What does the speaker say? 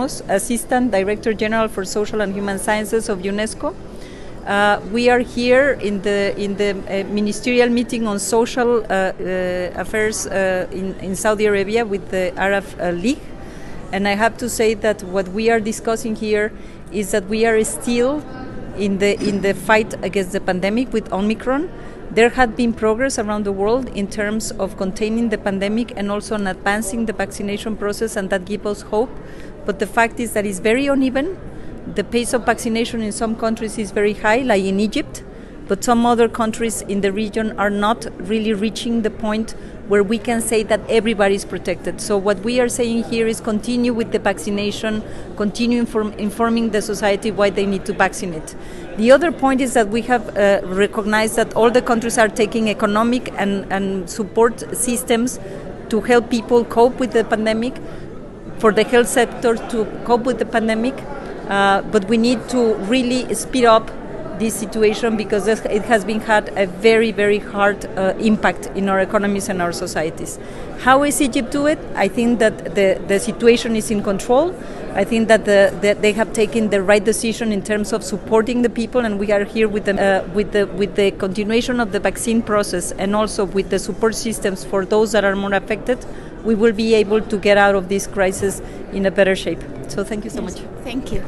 Assistant Director General for Social and Human Sciences of UNESCO. Uh, we are here in the in the uh, ministerial meeting on social uh, uh affairs uh, in, in Saudi Arabia with the Arab uh, League, and I have to say that what we are discussing here is that we are still in the in the fight against the pandemic with Omicron. There had been progress around the world in terms of containing the pandemic and also on advancing the vaccination process, and that gives us hope. But the fact is that it's very uneven. The pace of vaccination in some countries is very high, like in Egypt, but some other countries in the region are not really reaching the point where we can say that everybody is protected. So what we are saying here is continue with the vaccination, continue inform, informing the society why they need to vaccinate. The other point is that we have uh, recognized that all the countries are taking economic and, and support systems to help people cope with the pandemic for the health sector to cope with the pandemic, uh, but we need to really speed up this situation because it has been had a very very hard uh, impact in our economies and our societies. How is Egypt do it? I think that the, the situation is in control. I think that, the, that they have taken the right decision in terms of supporting the people, and we are here with the, uh, with the with the continuation of the vaccine process and also with the support systems for those that are more affected we will be able to get out of this crisis in a better shape. So thank you so yes. much. Thank you.